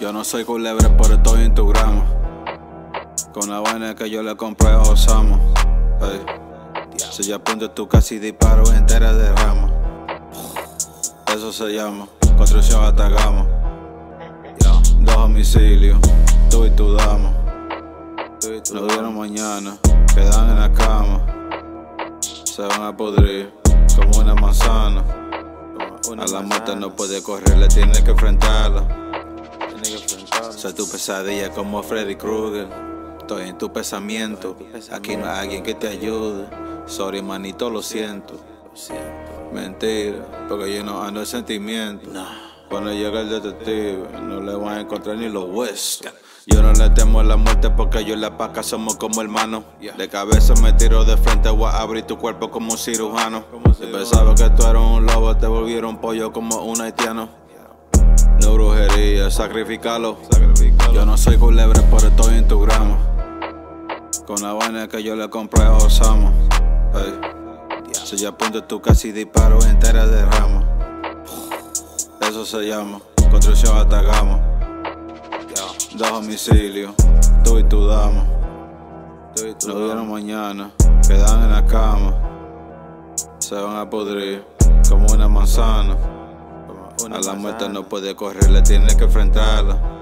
Yo no soy culebre, pero estoy en tu grama. Con la vaina que yo le compré a Osama. Hey. Si yo apunto tú casi disparo entera de rama. Eso se llama construcción hasta gama. Dos homicidios, tú y tu dama. Lo vieron mañana, quedan en la cama. Se van a podrir como una manzana. A la muerte no puede correr, le tienes que enfrentarla. Soy tu pesadilla como Freddy Krueger. Estoy en tu pensamiento. Aquí no hay alguien que te ayude. Sorry, manito, lo siento. Mentira, porque yo no ando en sentimiento. Cuando llega el detective, no le van a encontrar ni los huesos. Yo no le temo a la muerte porque yo y la paca somos como hermanos. De cabeza me tiro de frente, voy a abrir tu cuerpo como un cirujano. Si pensaba que tú eras un lobo, te volvieron pollo como un haitiano. No brujería, sacrificalo. Yo no soy culebre, pero estoy en la vaina que yo le compré a Osama. Hey. Si yo apunto tú casi disparo entera de rama. Eso se llama construcción hasta gama. Dos homicidios, tú y tu dama. Lo vieron mañana, quedan en la cama. Se van a podrir como una manzana. A la muerte no puede correr, le tienes que enfrentarla.